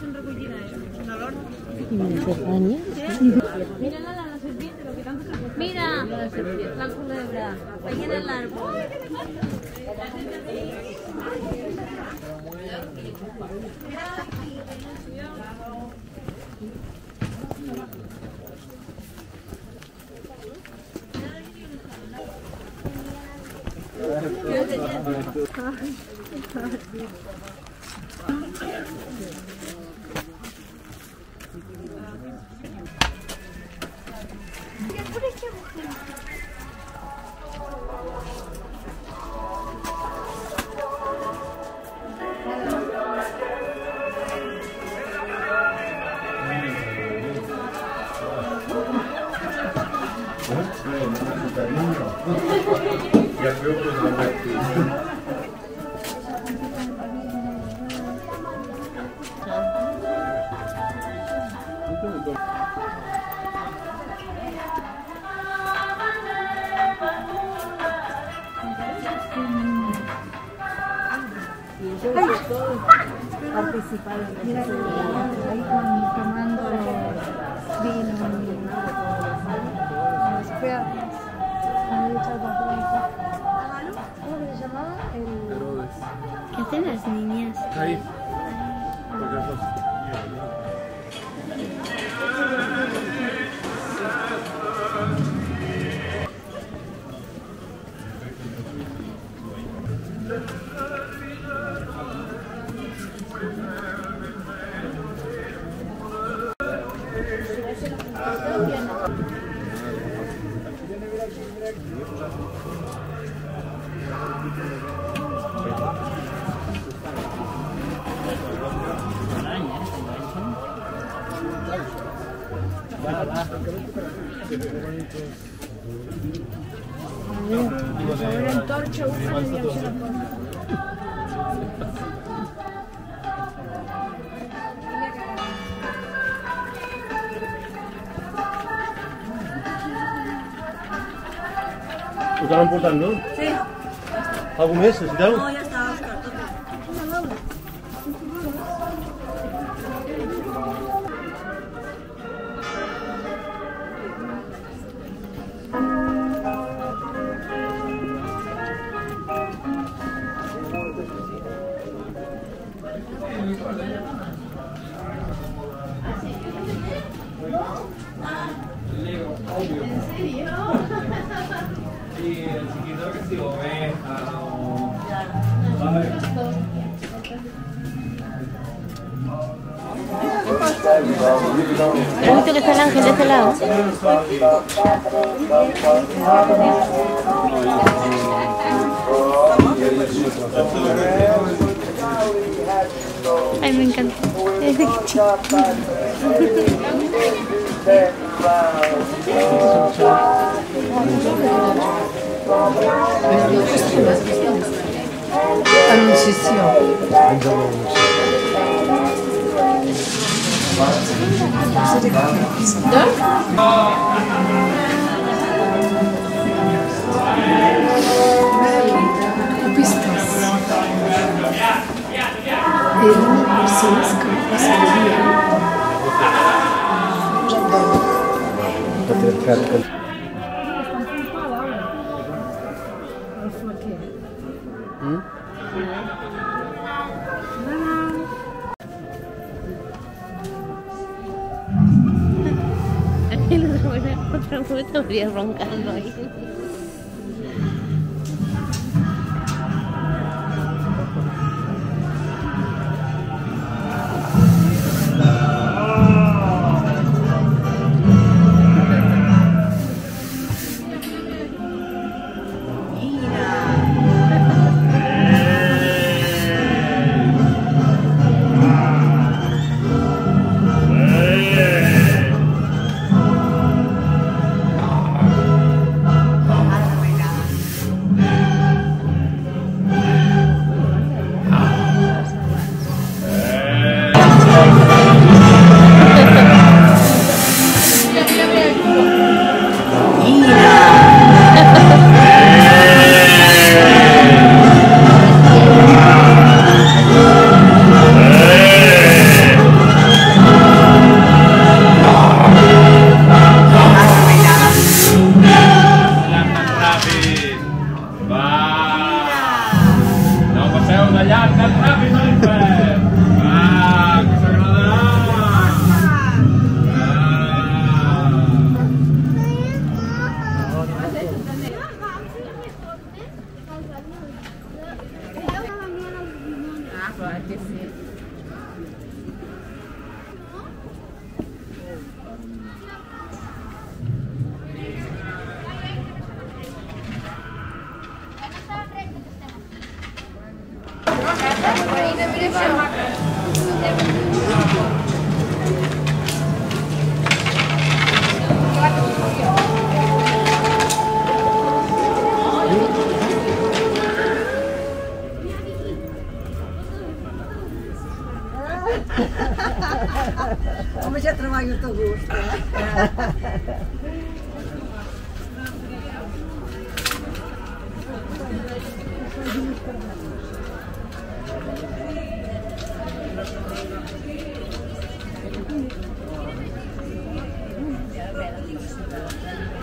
son. Mediterránea. Mira la, serpiente, lo que tanto se Mira, la culebra, ahí en. Я плюс, что Mira que ahí con- tomando vino. Espera. ¿Cómo se llamaba? El... ¿Qué hacen las niñas? Ahí. Sobre antorcha, usa y yo se la pongo. ¿Usaron putas, no? Sí. algum mês, então? ¿Has que está el ángel de este lado? Me encanta. Annunciation. Dört. Pistas. Elin, Sınıska, Askeriye. Patriarkal. estaría roncando ahí.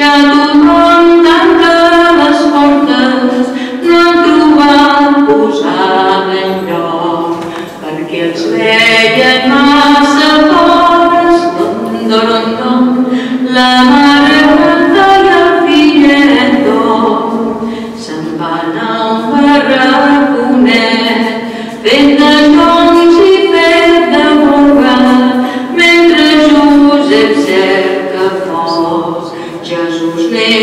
Jaguar. Ջանժուժներ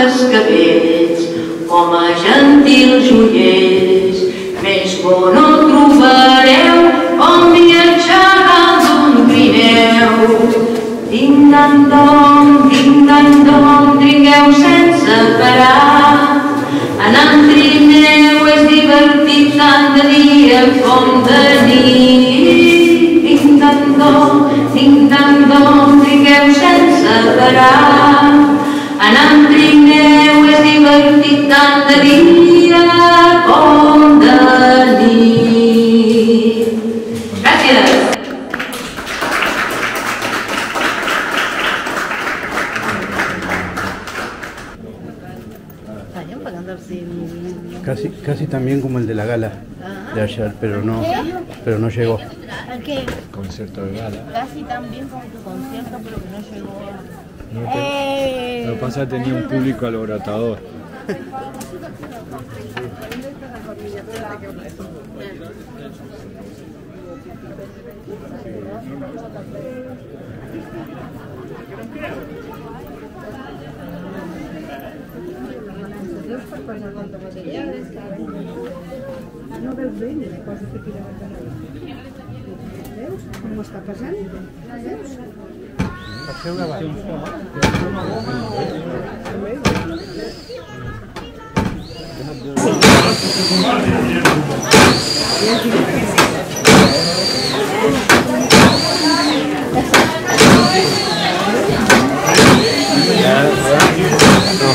dels cabells, com a gentils joiers, més bo no trobareu com viatjar d'un trineu. Ding-dang-dong, ding-dang-dong, tringueu sense parar. Anar en trineu és divertit tant de dia com de nit. Ding-dang-dong, ding-dang-dong, tringueu sense parar. De nit. Gràcies. Casi, casi también como el de la gala de ayer, pero no, pero no llegó. ¿Qué? Concierto de gala. Casi tan bien como tu concierto, pero que no llegó. No te- Lo que pasa es que tenía un público alborotador. No veus bé ni les coses que tira la de Veus com ho està passant? Veus? Passeu davant.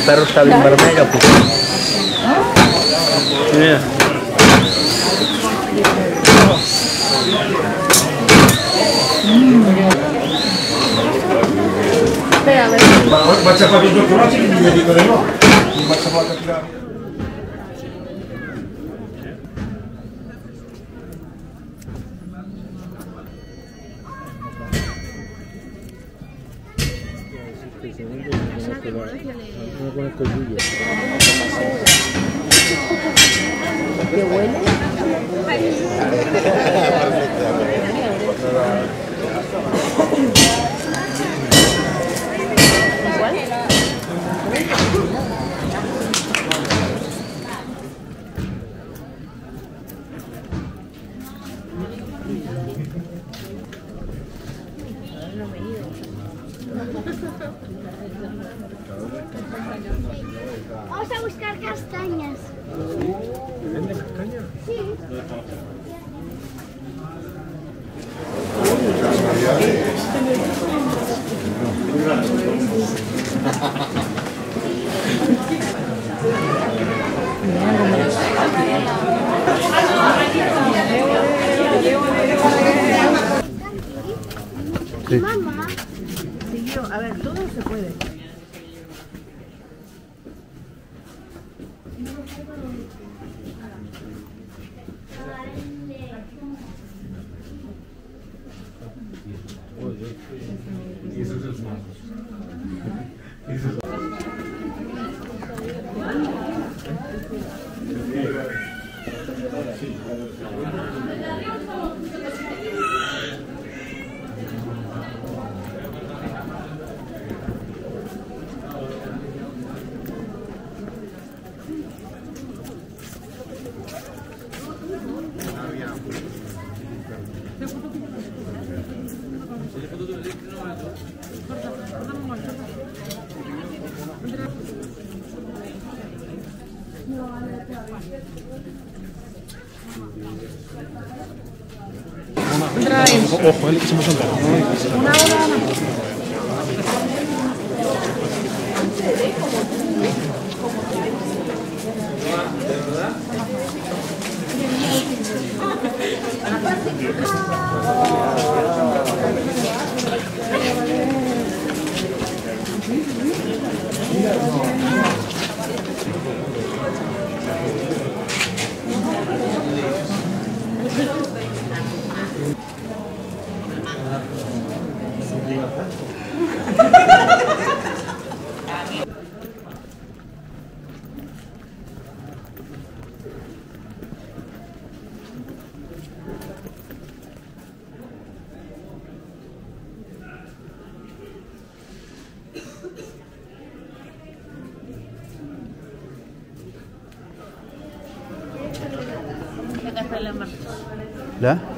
perro está bien vermega, pues. Yeah. Baca pakai dokumen sih, dia juga tengok. Baca pakai I vaig Jesus is not. Jesus is not. Marcha ¿La? que se van ولا لا.